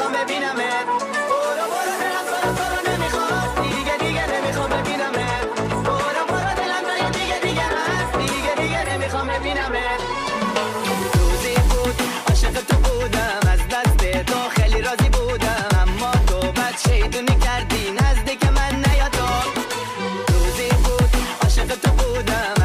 نمی‌خوام ببینمت. برو دیگه دیگه ببینمت. دلم دیگه دیگه دیگه ببینمت. روزی بود عاشق تو بودم. از تو خیلی راضی بودم. اما تو بد شیدونی کردی نزدیک من نیا تو روزی بود عاشق تو بودم.